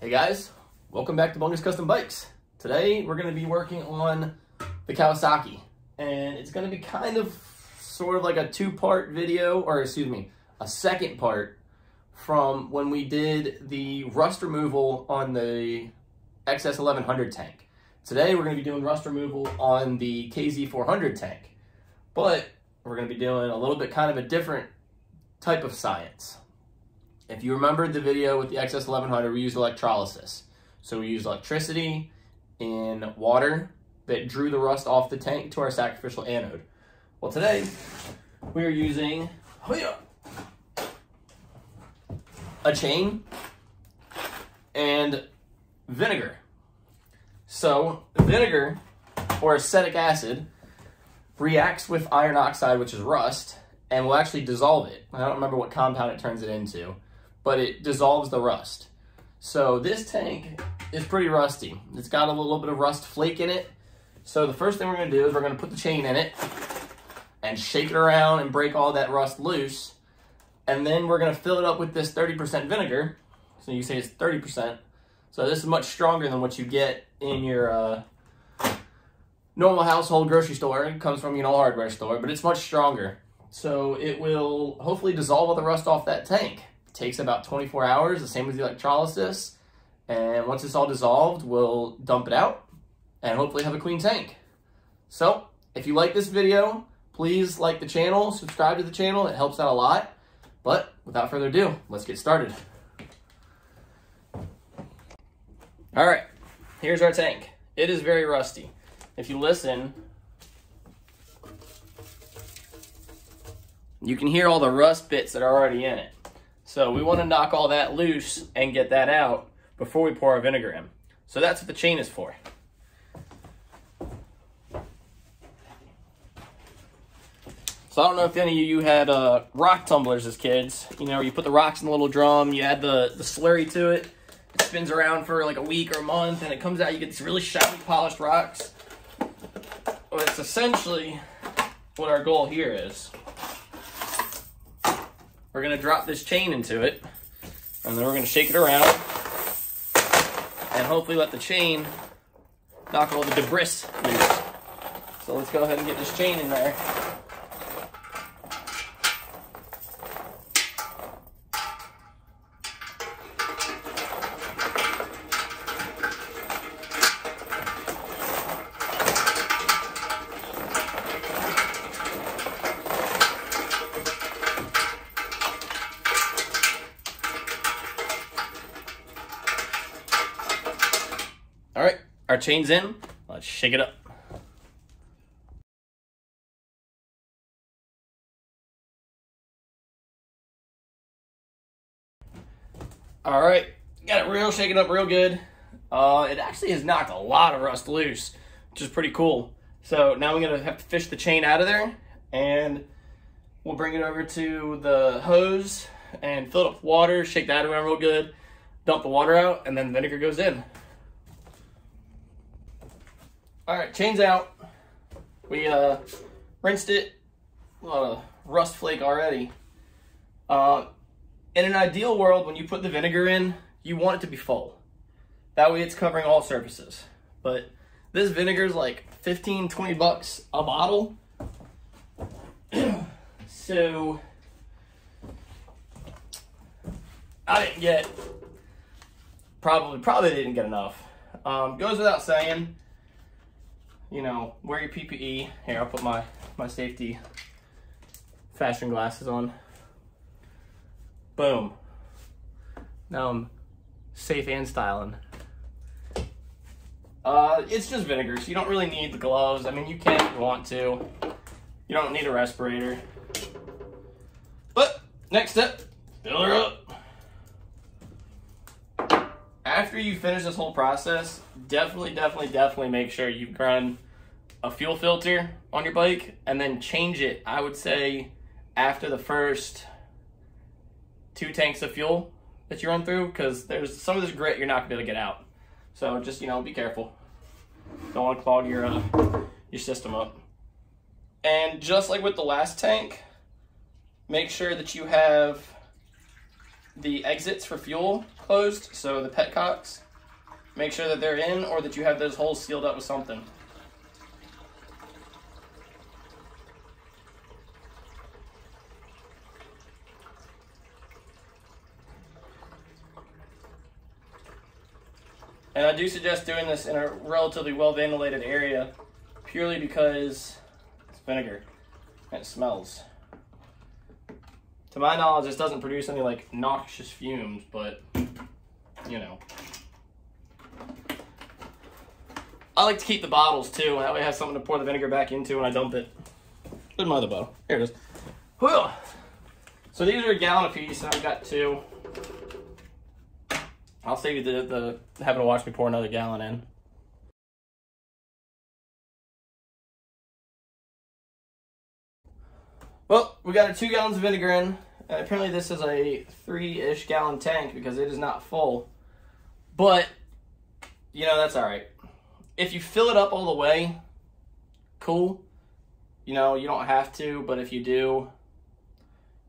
Hey guys, welcome back to Bungas Custom Bikes. Today we're going to be working on the Kawasaki and it's going to be kind of sort of like a two-part video or excuse me, a second part from when we did the rust removal on the XS1100 tank. Today we're going to be doing rust removal on the KZ400 tank, but we're going to be doing a little bit kind of a different type of science. If you remember the video with the XS1100, we used electrolysis. So we used electricity in water that drew the rust off the tank to our sacrificial anode. Well, today we are using oh, a chain and vinegar. So vinegar or acetic acid reacts with iron oxide, which is rust, and will actually dissolve it. I don't remember what compound it turns it into, but it dissolves the rust. So this tank is pretty rusty. It's got a little bit of rust flake in it. So the first thing we're gonna do is we're gonna put the chain in it and shake it around and break all that rust loose. And then we're gonna fill it up with this 30% vinegar. So you say it's 30%. So this is much stronger than what you get in your uh, normal household grocery store. It comes from, you know, hardware store, but it's much stronger. So it will hopefully dissolve all the rust off that tank. Takes about 24 hours, the same as the electrolysis. And once it's all dissolved, we'll dump it out and hopefully have a clean tank. So if you like this video, please like the channel, subscribe to the channel. It helps out a lot. But without further ado, let's get started. All right, here's our tank. It is very rusty. If you listen, you can hear all the rust bits that are already in it. So we want to knock all that loose and get that out before we pour our vinegar in. So that's what the chain is for. So I don't know if any of you had uh, rock tumblers as kids. You know, you put the rocks in the little drum, you add the, the slurry to it, it spins around for like a week or a month, and it comes out, you get these really shiny polished rocks. Well, it's essentially what our goal here is. We're gonna drop this chain into it, and then we're gonna shake it around, and hopefully let the chain knock all the debris loose. So let's go ahead and get this chain in there. All right, our chain's in. Let's shake it up. All right, got it real shaken up real good. Uh, it actually has knocked a lot of rust loose, which is pretty cool. So now we're gonna have to fish the chain out of there and we'll bring it over to the hose and fill it up with water, shake that around real good, dump the water out, and then the vinegar goes in. All right, chain's out. We uh, rinsed it. A lot of rust flake already. Uh, in an ideal world, when you put the vinegar in, you want it to be full. That way it's covering all surfaces. But this vinegar is like 15, 20 bucks a bottle. so I didn't get, probably, probably didn't get enough. Um, goes without saying, you know, wear your PPE. Here, I'll put my, my safety fashion glasses on. Boom. Now I'm safe and styling. Uh, it's just vinegar, so you don't really need the gloves. I mean, you can if you want to. You don't need a respirator. But, next step, fill her up. After you finish this whole process, definitely, definitely, definitely make sure you run a fuel filter on your bike and then change it, I would say, after the first two tanks of fuel that you run through because there's some of this grit you're not gonna be able to get out. So just, you know, be careful. Don't want to clog your, uh, your system up. And just like with the last tank, make sure that you have the exits for fuel closed, so the petcocks, make sure that they're in or that you have those holes sealed up with something. And I do suggest doing this in a relatively well ventilated area purely because it's vinegar and it smells. To my knowledge, this doesn't produce any like noxious fumes, but you know. I like to keep the bottles too, that way I have something to pour the vinegar back into when I dump it. Where's my other bottle? Here it is. Whew. So these are a gallon a piece, and I've got two. I'll save you the, the having to watch me pour another gallon in. Well, we got our two gallons of vinegar in. And apparently this is a three-ish gallon tank because it is not full. But, you know, that's all right. If you fill it up all the way, cool. You know, you don't have to, but if you do,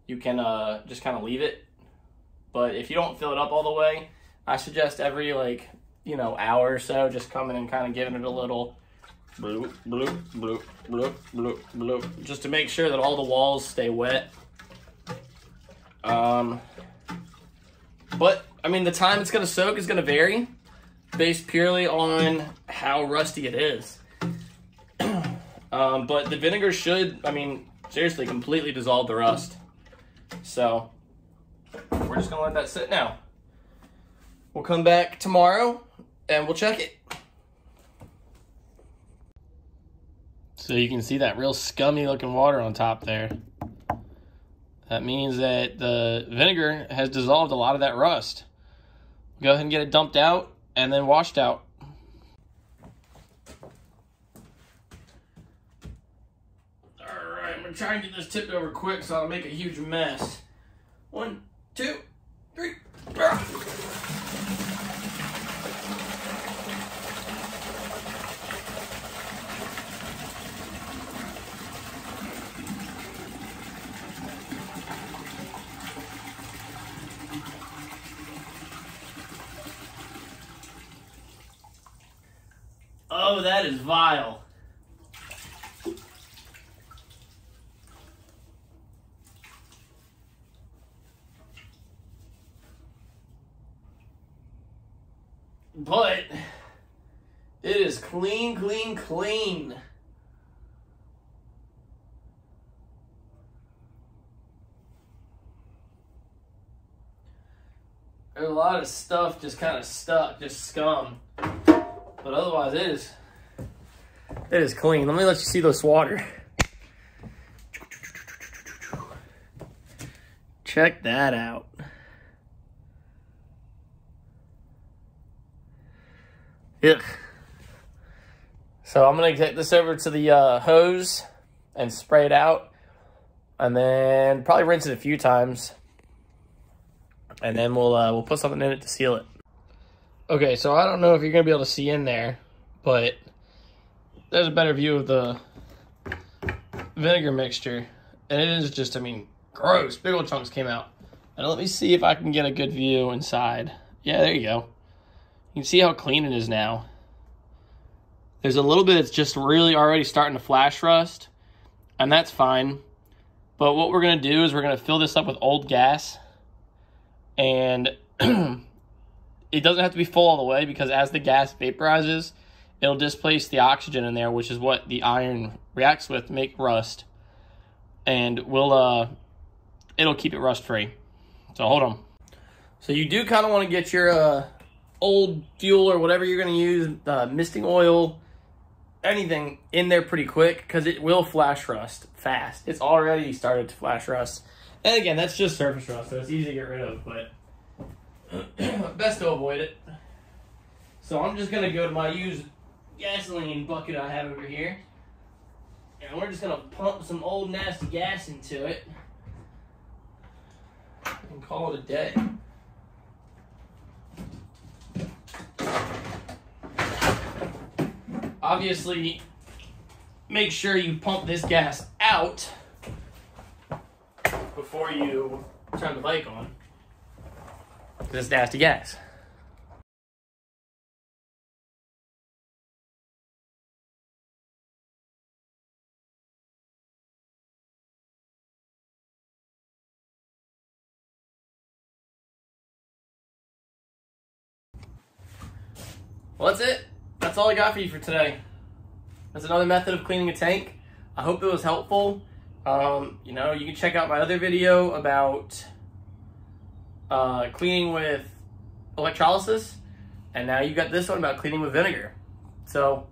you can uh, just kind of leave it. But if you don't fill it up all the way, I suggest every like, you know, hour or so, just coming and kind of giving it a little bloop, bloop, bloop, bloop, bloop, bloop, just to make sure that all the walls stay wet. Um, but I mean, the time it's gonna soak is gonna vary, based purely on how rusty it is. um, but the vinegar should, I mean, seriously, completely dissolve the rust. So we're just gonna let that sit now. We'll come back tomorrow and we'll check it. So you can see that real scummy looking water on top there. That means that the vinegar has dissolved a lot of that rust. Go ahead and get it dumped out and then washed out. Alright, I'm going to try and get this tipped over quick so I don't make a huge mess. One, two, That is vile. But it is clean, clean, clean. There's a lot of stuff just kind of stuck, just scum. But otherwise, it is it is clean. Let me let you see this water. Check that out. Ugh. So I'm gonna take this over to the uh, hose and spray it out, and then probably rinse it a few times, and then we'll uh, we'll put something in it to seal it. Okay, so I don't know if you're to be able to see in there, but there's a better view of the vinegar mixture. And it is just, I mean, gross. Big old chunks came out. And let me see if I can get a good view inside. Yeah, there you go. You can see how clean it is now. There's a little bit that's just really already starting to flash rust, and that's fine. But what we're going to do is we're going to fill this up with old gas, and it doesn't have to be full all the way because as the gas vaporizes, it'll displace the oxygen in there, which is what the iron reacts with to make rust. And will uh it'll keep it rust free. So hold on. So you do kind of want to get your uh old fuel or whatever you're going to use, uh, misting oil, anything in there pretty quick because it will flash rust fast. It's already started to flash rust. And again, that's just surface rust, so it's easy to get rid of, but best to avoid it. So I'm just gonna go to my used gasoline bucket I have over here. And we're just gonna pump some old nasty gas into it. And call it a day. Obviously, make sure you pump this gas out before you turn the bike on. it's nasty gas. Well, that's it. That's all I got for you for today. That's another method of cleaning a tank. I hope it was helpful. Um, you know, you can check out my other video about uh, cleaning with electrolysis. And now you got this one about cleaning with vinegar. So,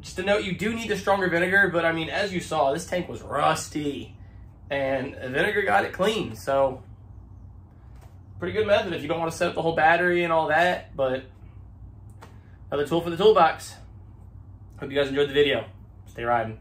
just to note, you do need the stronger vinegar, but I mean, as you saw, this tank was rusty. And vinegar got it clean, so pretty good method if you don't want to set up the whole battery and all that, but another tool for the toolbox. Hope you guys enjoyed the video. Stay riding.